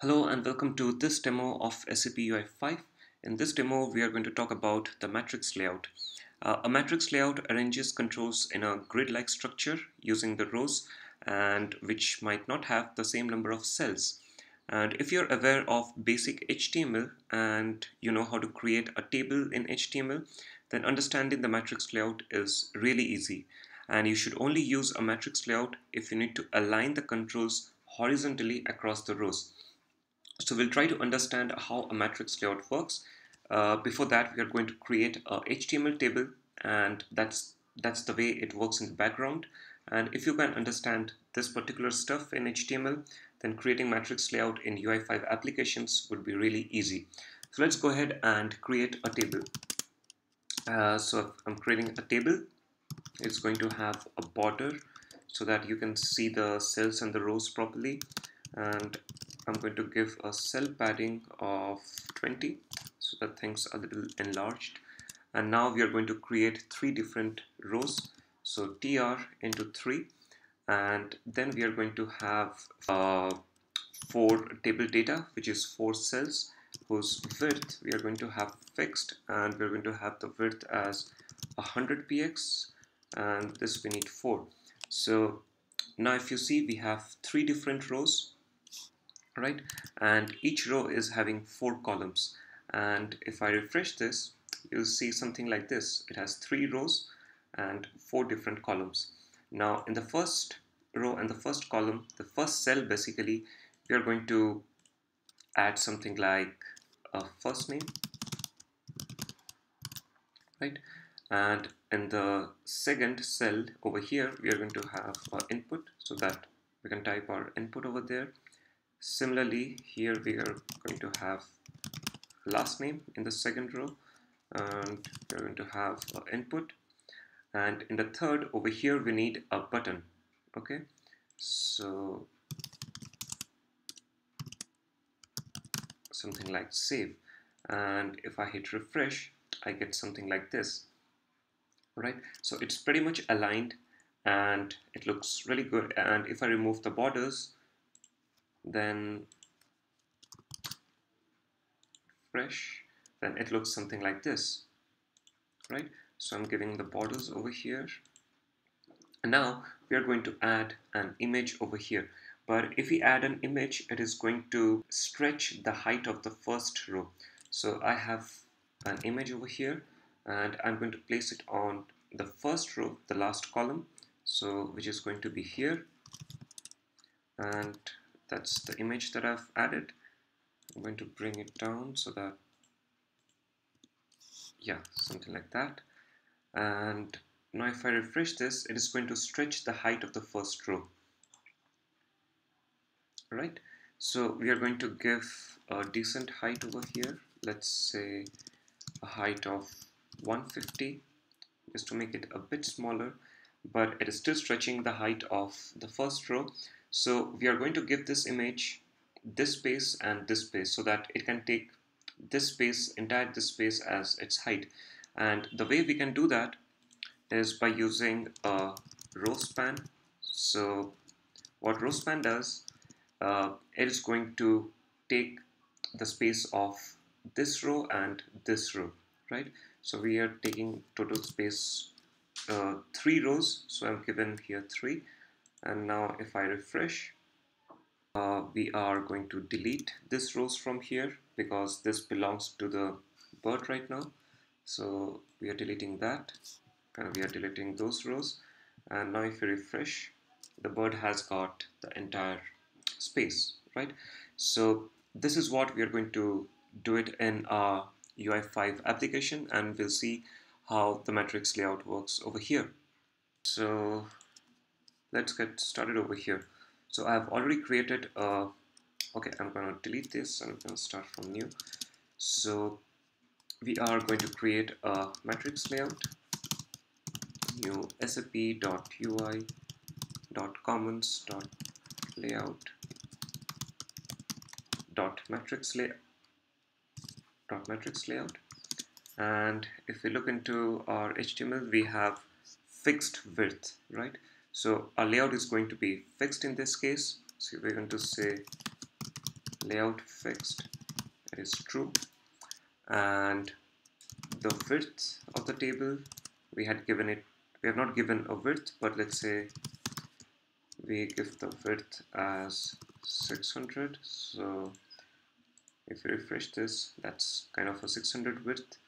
Hello and welcome to this demo of SAP UI5. In this demo, we are going to talk about the matrix layout. Uh, a matrix layout arranges controls in a grid-like structure using the rows and which might not have the same number of cells. And if you're aware of basic HTML and you know how to create a table in HTML, then understanding the matrix layout is really easy. And you should only use a matrix layout if you need to align the controls horizontally across the rows. So we'll try to understand how a matrix layout works. Uh, before that, we are going to create a HTML table and that's that's the way it works in the background. And if you can understand this particular stuff in HTML, then creating matrix layout in UI5 applications would be really easy. So let's go ahead and create a table. Uh, so I'm creating a table. It's going to have a border so that you can see the cells and the rows properly. And I'm going to give a cell padding of 20 so that things are a little enlarged. And now we are going to create three different rows. So tr into 3 and then we are going to have uh, four table data which is four cells whose width we are going to have fixed. And we're going to have the width as 100 px and this we need 4 so now if you see we have three different rows right? And each row is having four columns. And if I refresh this you'll see something like this. It has three rows and four different columns. Now in the first row and the first column the first cell basically we are going to add something like a first name right? And in the second cell over here we are going to have our input so that we can type our input over there Similarly, here we are going to have last name in the second row and we're going to have input. And in the third over here we need a button okay? So something like save. And if I hit refresh I get something like this right? So it's pretty much aligned and it looks really good. And if I remove the borders then fresh then it looks something like this right? So I'm giving the borders over here. And now we are going to add an image over here. But if we add an image it is going to stretch the height of the first row. So I have an image over here and I'm going to place it on the first row the last column. So which is going to be here. And that's the image that I've added. I'm going to bring it down so that yeah something like that. And now if I refresh this it is going to stretch the height of the first row. Right so we are going to give a decent height over here. Let's say a height of 150 just to make it a bit smaller but it is still stretching the height of the first row so we are going to give this image this space and this space so that it can take this space, entire this space as its height. And the way we can do that is by using a row span. So what row span does, uh, it is going to take the space of this row and this row, right? So we are taking total space uh, three rows. So I'm given here three and now if I refresh uh, we are going to delete this rows from here because this belongs to the bird right now. So we are deleting that. And we are deleting those rows. And now if you refresh the bird has got the entire space right? So this is what we are going to do it in our UI5 application and we'll see how the matrix layout works over here. So let's get started over here. So I've already created a okay I'm gonna delete this and I'm gonna start from new. So we are going to create a matrix layout new sap.ui.commons.layout dot matrix layout dot matrix layout. And if we look into our HTML we have fixed width right so our layout is going to be fixed in this case. So we're going to say layout fixed. Is true. And the width of the table we had given it we have not given a width but let's say we give the width as 600 so if you refresh this that's kind of a 600 width.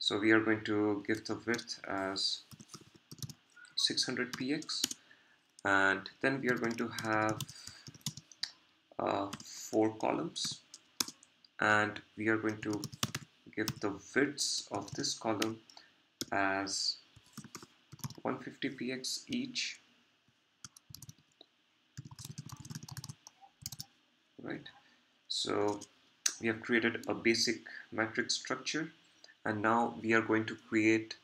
So we are going to give the width as 600 px and then we are going to have uh, four columns. And we are going to give the widths of this column as 150 px each. Right. So we have created a basic matrix structure. And now we are going to create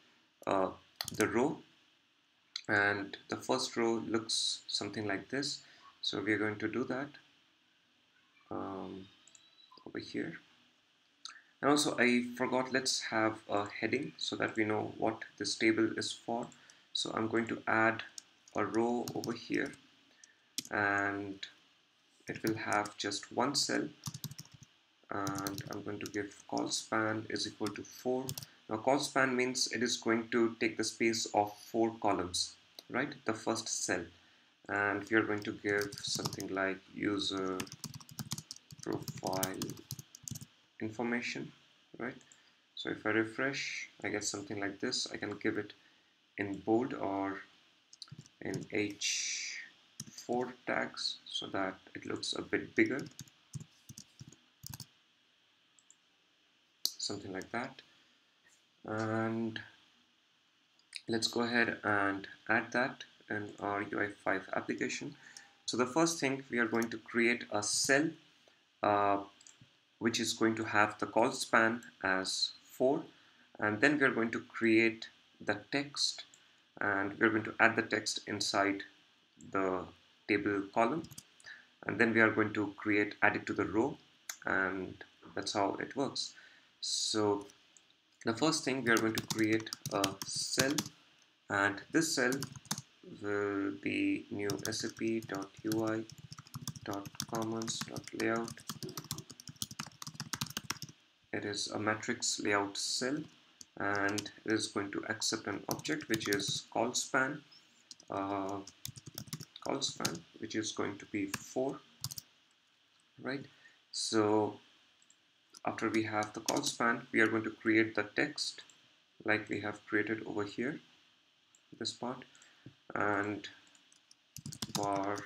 uh, the row and the first row looks something like this. So we are going to do that um, over here. And also I forgot let's have a heading so that we know what this table is for. So I'm going to add a row over here. And it will have just one cell. And I'm going to give col span is equal to 4 now col span means it is going to take the space of four columns right? The first cell. And we are going to give something like user profile information right? So if I refresh I get something like this. I can give it in bold or in H4 tags so that it looks a bit bigger. Something like that and let's go ahead and add that in our UI5 application. So the first thing we are going to create a cell uh, which is going to have the col span as 4 and then we are going to create the text and we're going to add the text inside the table column. And then we are going to create add it to the row and that's how it works. So the first thing we are going to create a cell and this cell will be new sap.ui.commons.layout it is a matrix layout cell and it is going to accept an object which is col span uh, col span which is going to be 4 right? So after we have the col span we are going to create the text like we have created over here this part and var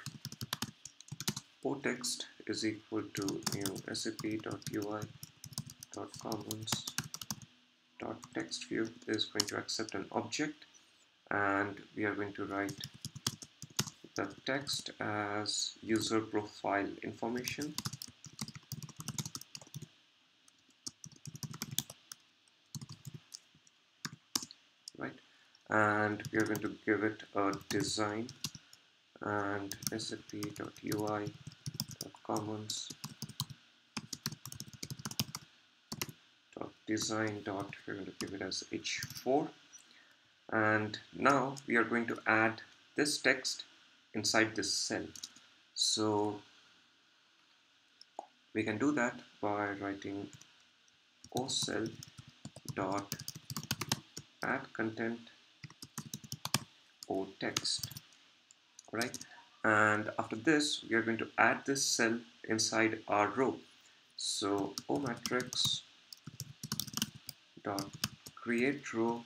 o text is equal to new sap.ui.commons dot text view is going to accept an object and we are going to write the text as user profile information right and we are going to give it a design. And sap.ui.commons design dot we're going to give it as h4 and now we are going to add this text inside this cell. So we can do that by writing o cell dot add content o text right and after this we are going to add this cell inside our row. So o matrix dot create row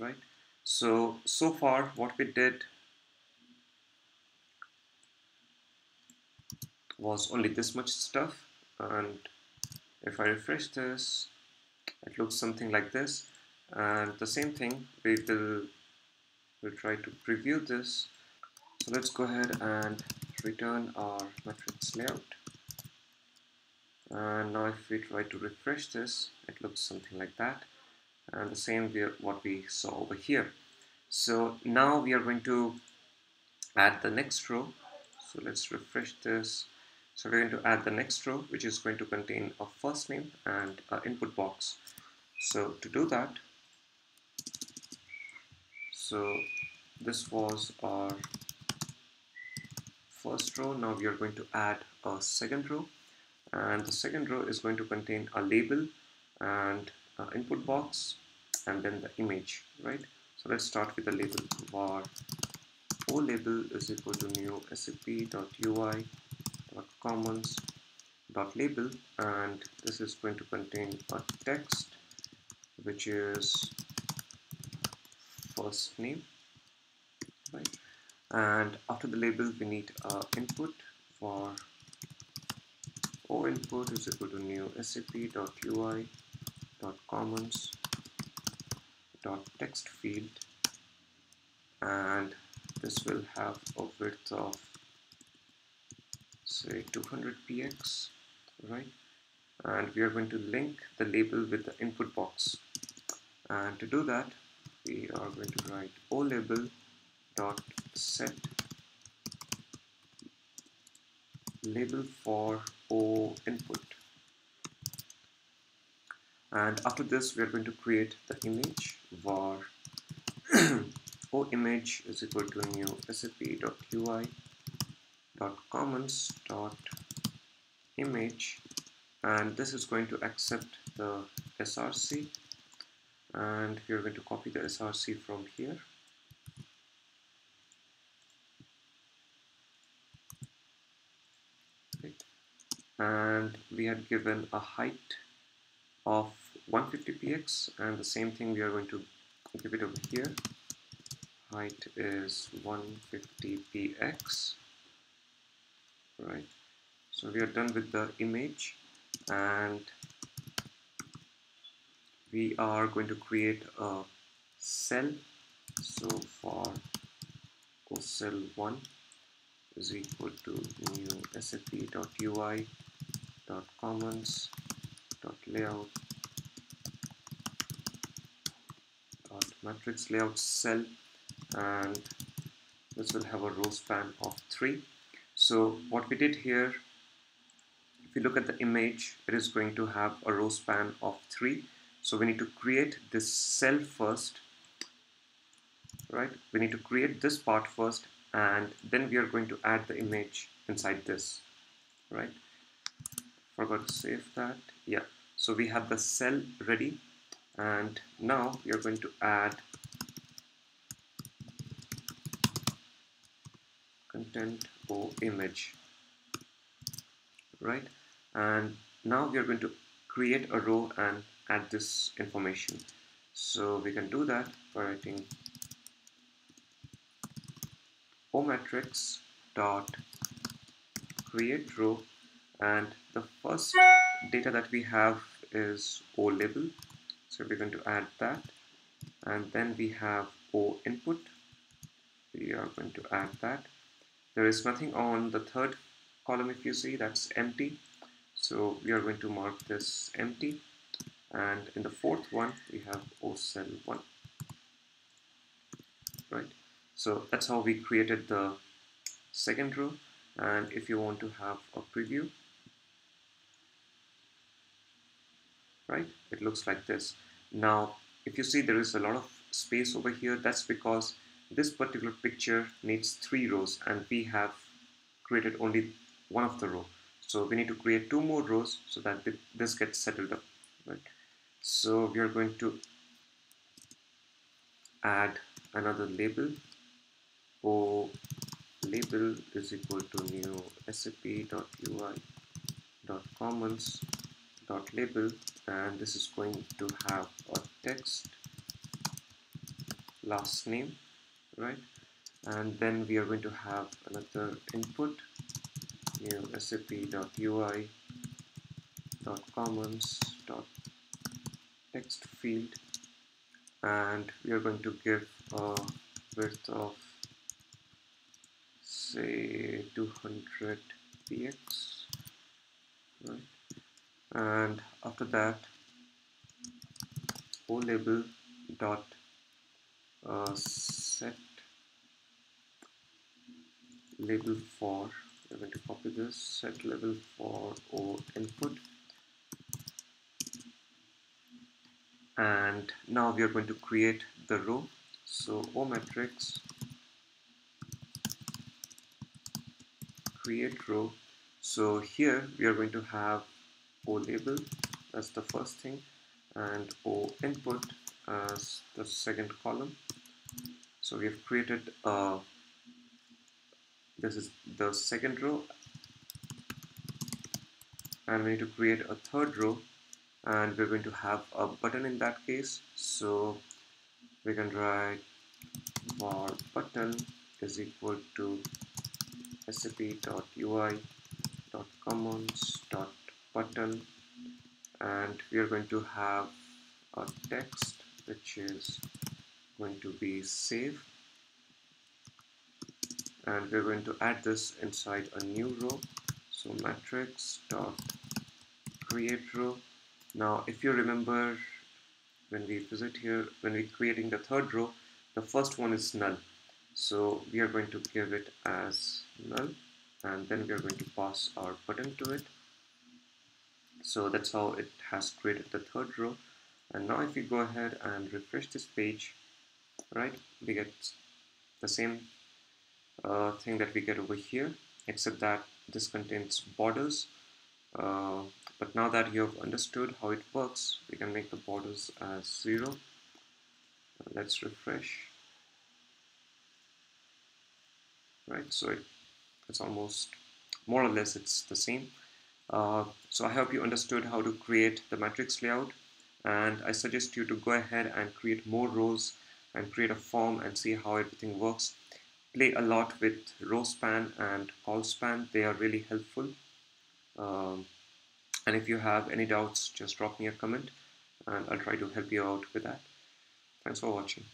right so so far what we did was only this much stuff. And if I refresh this it looks something like this. And the same thing we will we'll try to preview this. So let's go ahead and return our matrix layout. And now if we try to refresh this it looks something like that. And the same what we saw over here. So now we are going to add the next row. So let's refresh this. So we're going to add the next row which is going to contain a first name and an input box. So to do that so this was our first row. Now we are going to add a second row. And the second row is going to contain a label and input box and then the image right? So let's start with the label. Var. O label is equal to new sap.ui commons dot label. And this is going to contain a text which is first name right? And after the label we need a input for o input is equal to new sap.ui dot commons dot text field. And this will have a width of say 200 px right? And we are going to link the label with the input box. And to do that we are going to write o label dot set label for o input. And after this we are going to create the image var. O image is equal to new sap.ui dot commons dot image. And this is going to accept the src and we are going to copy the src from here. And we had given a height of 150px and the same thing we are going to give it over here. Height is 150px right. So we are done with the image and we are going to create a cell. So for cell 1 is equal to new sap.ui dot commons dot layout dot matrix layout cell. And this will have a row span of 3 so what we did here if you look at the image it is going to have a row span of 3 so we need to create this cell first right? We need to create this part first and then we are going to add the image inside this right? Forgot to save that. Yeah. So we have the cell ready and now we are going to add content or image right? And now we are going to create a row and add this information. So we can do that by writing o matrix dot create row and the first data that we have is o label. So we're going to add that and then we have o input. We are going to add that. There is nothing on the third column if you see that's empty. So we are going to mark this empty and in the fourth one we have o cell 1 right. So that's how we created the second row. And if you want to have a preview right it looks like this. Now if you see there is a lot of space over here. That's because this particular picture needs three rows and we have created only one of the row. So we need to create two more rows so that this gets settled up right so we are going to add another label. O label is equal to new sap.ui dot commons dot label and this is going to have a text last name right? And then we are going to have another input new sap.ui dot commons dot text field and we are going to give a width of say 200 px right? And after that o label dot uh, set label for we're going to copy this set label for o input and now we are going to create the row. So o matrix create row. So here we are going to have o label as the first thing and o input as the second column. So we have created uh, this is the second row. And we need to create a third row and we're going to have a button in that case. So we can write var button is equal to sap.ui.commons.button and we are going to have a text which is going to be save. And we're going to add this inside a new row. So matrix dot create row now if you remember when we visit here when we're creating the third row the first one is null. So we are going to give it as null and then we are going to pass our button to it. So that's how it has created the third row. And now if we go ahead and refresh this page right we get the same uh, thing that we get over here except that this contains borders uh, but now that you have understood how it works we can make the borders as zero. Let's refresh. Right so it, it's almost more or less it's the same. Uh, so I hope you understood how to create the matrix layout and I suggest you to go ahead and create more rows and create a form and see how everything works. Play a lot with row span and col span. They are really helpful um, and if you have any doubts just drop me a comment and I'll try to help you out with that. Thanks for watching